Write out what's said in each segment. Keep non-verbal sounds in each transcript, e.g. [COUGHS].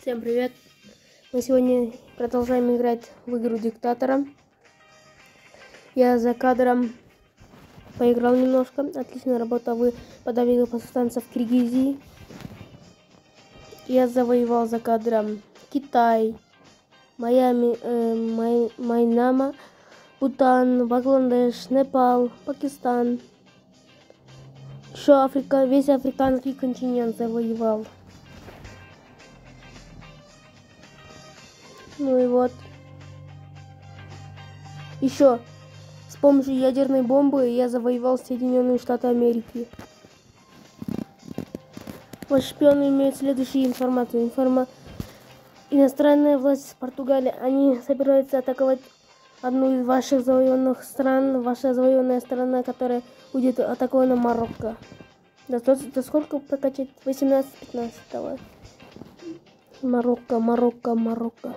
Всем привет! Мы сегодня продолжаем играть в игру диктатора. Я за кадром поиграл немножко. Отличная работа. Вы подавили повстанцев Киргизии. Я завоевал за кадром Китай, Майами, э, Май, Майнама, Бутан, Бангладеш, Непал, Пакистан. Еще Африка, весь африканский континент завоевал. Ну и вот. Еще с помощью ядерной бомбы я завоевал Соединенные Штаты Америки. Ваши шпионы имеют следующую информацию. Информа... Иностранная власть Португалии, они собираются атаковать одну из ваших завоеванных стран, ваша завоеванная страна, которая будет атакована Марокко. Да, до, до сколько прокачать? 18-15, давай. Марокко, Марокко, Марокко.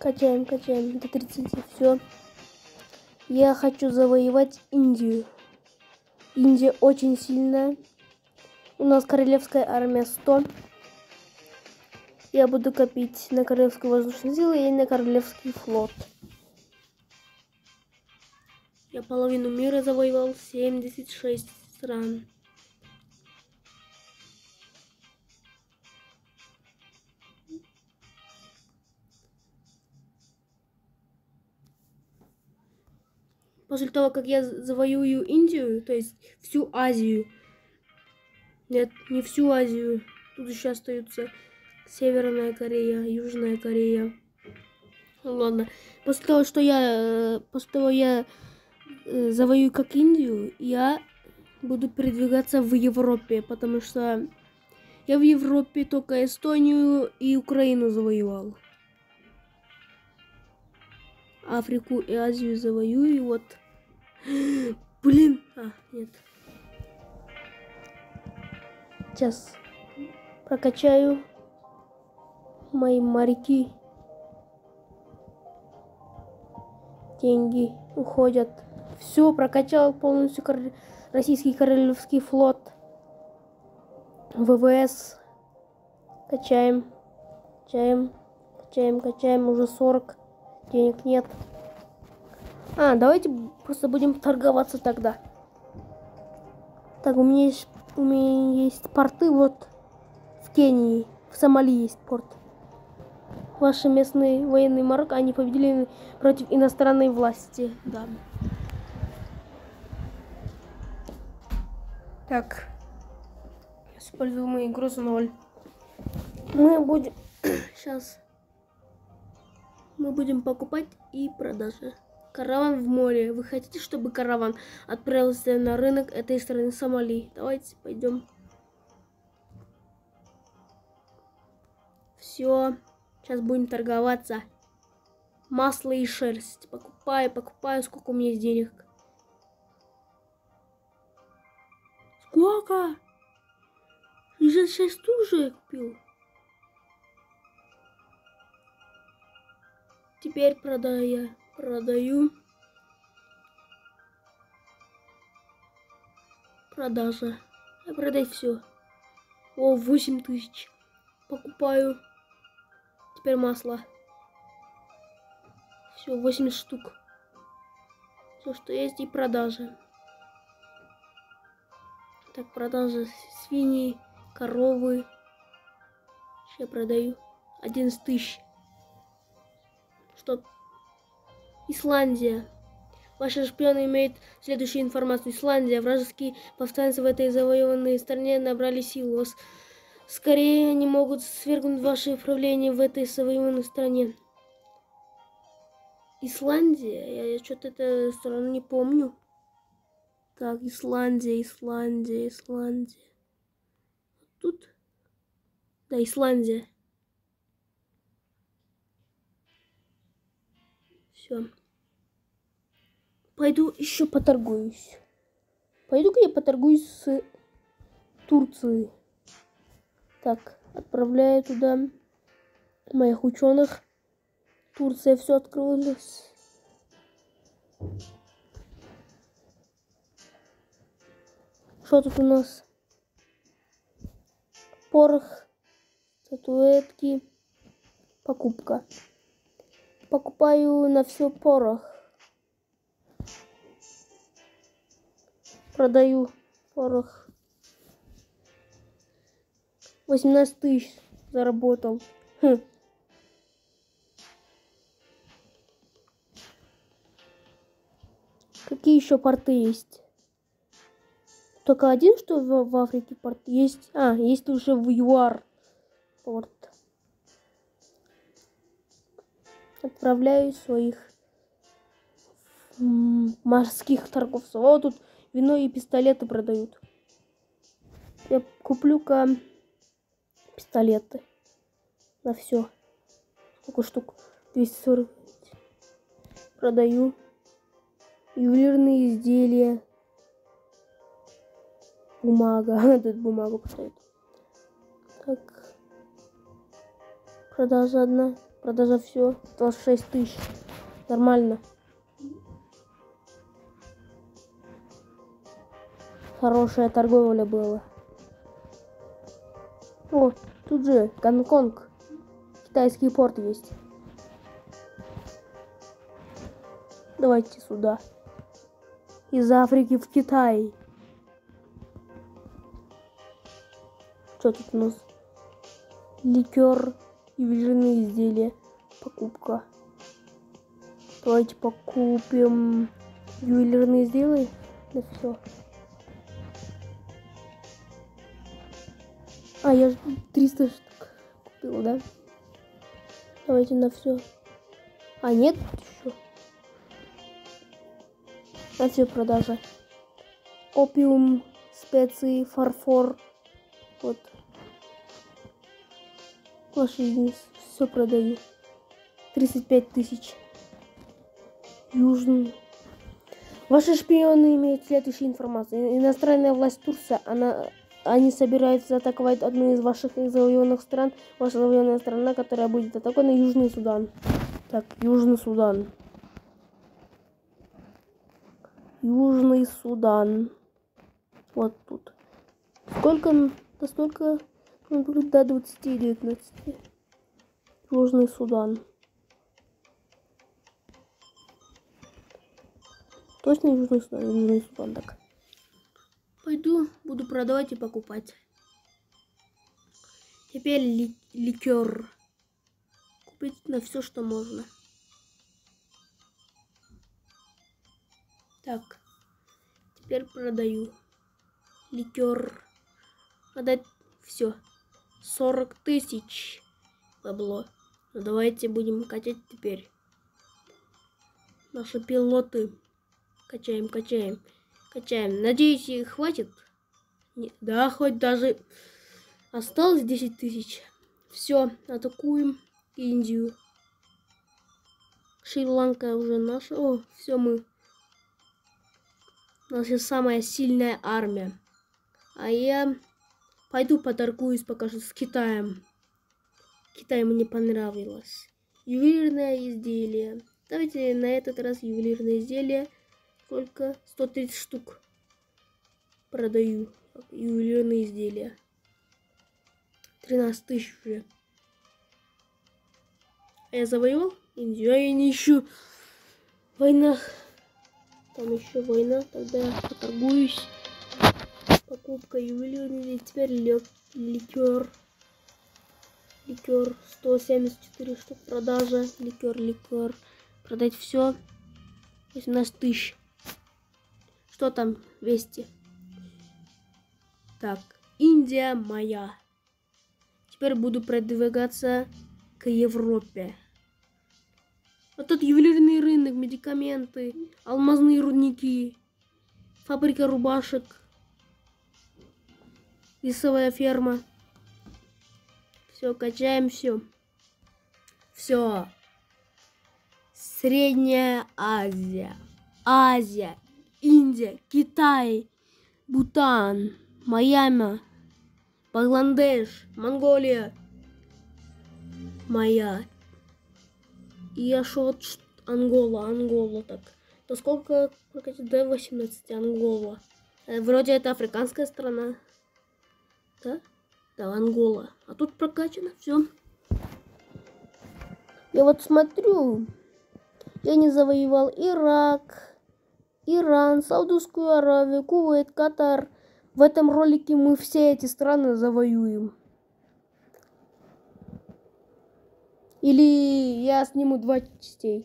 Качаем, качаем до 30, все. Я хочу завоевать Индию. Индия очень сильная. У нас королевская армия 100. Я буду копить на королевскую воздушную силу и на королевский флот. Я половину мира завоевал 76 стран. После того, как я завоюю Индию, то есть всю Азию, нет, не всю Азию, тут еще остаются Северная Корея, Южная Корея. Ну, ладно, после того, что я, э, после того я э, завоюю как Индию, я буду передвигаться в Европе, потому что я в Европе только Эстонию и Украину завоевал. Африку и Азию завоюю, и вот [GASPS] Блин. А, нет. Сейчас прокачаю мои моряки. Деньги уходят. Все, прокачал полностью кор... российский королевский флот. ВВС. Качаем. Качаем. Качаем, качаем. Уже 40. Денег нет. А, давайте просто будем торговаться тогда. Так, у меня есть, у меня есть порты вот в Кении, в Сомали есть порт. Ваши местные военные Марокко, они победили против иностранной власти. Да. Так. Используем игру 0. Мы будем... [COUGHS] Сейчас. Мы будем покупать и продажи. Караван в море. Вы хотите, чтобы караван отправился на рынок этой страны Сомали? Давайте пойдем. Все. Сейчас будем торговаться. Масло и шерсть. Покупаю, покупаю. Сколько у меня есть денег? Сколько? 66 уже купил. Теперь продаю я. Продаю. Продажа. Я продай все. О, 8 тысяч. Покупаю. Теперь масло. Все, 80 штук. Все, что есть, и продажа. Так, продажа свиньи, коровы. Я продаю 11 тысяч. Что Исландия. Ваши шпионы имеют следующую информацию. Исландия. Вражеские повстанцы в этой завоеванной стране набрали силу. Скорее они могут свергнуть ваше правление в этой завоеванной стране. Исландия? Я, я что-то эту страну не помню. Так, Исландия, Исландия, Исландия. Тут? Да, Исландия. Все. Пойду еще поторгуюсь. Пойду-ка я поторгуюсь с Турцией. Так, отправляю туда моих ученых. Турция все открылась. Что тут у нас? Порох, статуэтки. Покупка. Покупаю на все порох. Продаю порох. 18 тысяч заработал. Хм. Какие еще порты есть? Только один, что в, в Африке порт есть? А, есть уже в ЮАР порт. Отправляю своих морских торговцев. Вот тут вино и пистолеты продают. Я куплю-ка пистолеты на все. Сколько штук? 240. Продаю. Ювелирные изделия. Бумага. [LAUGHS] Тут бумагу поставить. Так. Продажа одна. Продажа все. 26 тысяч. Нормально. Хорошая торговля была. О, тут же Гонконг. Китайский порт есть. Давайте сюда. Из Африки в Китай. Что тут у нас? Ликер, ювелирные изделия. Покупка. Давайте покупим ювелирные изделия. Да все. А, я же 300 штук купил, да? Давайте на все. А, нет еще. На все продажа. Опиум, специи, фарфор. Вот. Лошадь все продаю. 35 тысяч. Южный. Ваши шпионы имеют следующую информацию. Иностранная власть Турция, она они собираются атаковать одну из ваших завоеванных стран. Ваша завоеванная страна, которая будет атакована Южный Судан. Так, Южный Судан. Южный Судан. Вот тут. Сколько? До столько? До 20 19. Южный Судан. Точно Южный Судан? Южный Судан, так. Пойду, буду продавать и покупать. Теперь ли ликер. Купить на все, что можно. Так, теперь продаю. Ликер. Продать все. 40 тысяч бабло. Ну, давайте будем качать теперь. Наши пилоты. Качаем, качаем. Качаем. Надеюсь, хватит. Не, да, хоть даже осталось 10 тысяч. Все, атакуем Индию. Шри-Ланка уже наша. О, все мы. Наша самая сильная армия. А я пойду поторгуюсь пока что с Китаем. Китай мне понравилось. Ювелирное изделие. Давайте на этот раз ювелирное изделие Сколько? 130 штук. Продаю. Ювелирные изделия. 13 тысяч уже. А я завоевал Индию, а я не ищу война. Там еще война, тогда я поторгуюсь. Покупка ювелирный, теперь лик ликер. Ликер 174 штук продажа. Ликер, ликер. Продать все. 18 тысяч. Что там вести? Так, Индия моя. Теперь буду продвигаться к Европе. Вот тут ювелирный рынок, медикаменты, алмазные рудники, фабрика рубашек, весовая ферма. Все, качаем все. Все. Средняя Азия. Азия. Индия, Китай, Бутан, Майами, Бангладеш, Монголия. Моя. И аж вот Ангола, Ангола так. То сколько прокатить? До 18 Ангола. Э, вроде это африканская страна. Да? Да, Ангола. А тут прокачано все. Я вот смотрю, я не завоевал Ирак, Иран, Саудовскую Аравию, Кувейт, Катар. В этом ролике мы все эти страны завоюем. Или я сниму два частей.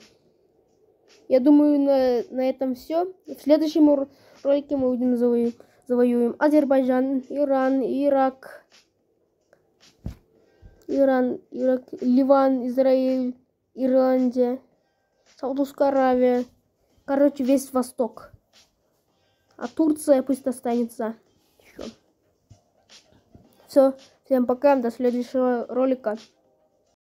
Я думаю, на, на этом все. В следующем ролике мы будем завоюем, завоюем Азербайджан, Иран, Ирак, Иран, Ирак, Ливан, Израиль, Ирландия, Саудовская Аравия. Короче, весь Восток. А Турция пусть останется еще. Все, всем пока, до следующего ролика.